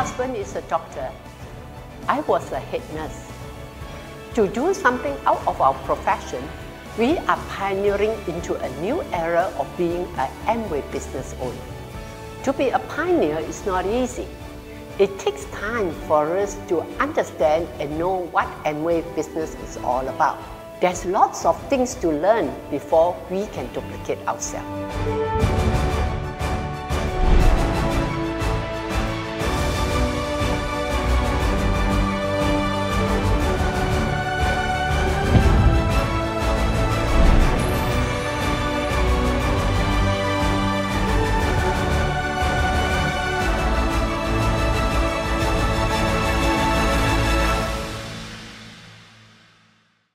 husband is a doctor, I was a head nurse. To do something out of our profession, we are pioneering into a new era of being an Amway business owner. To be a pioneer is not easy. It takes time for us to understand and know what Amway business is all about. There's lots of things to learn before we can duplicate ourselves.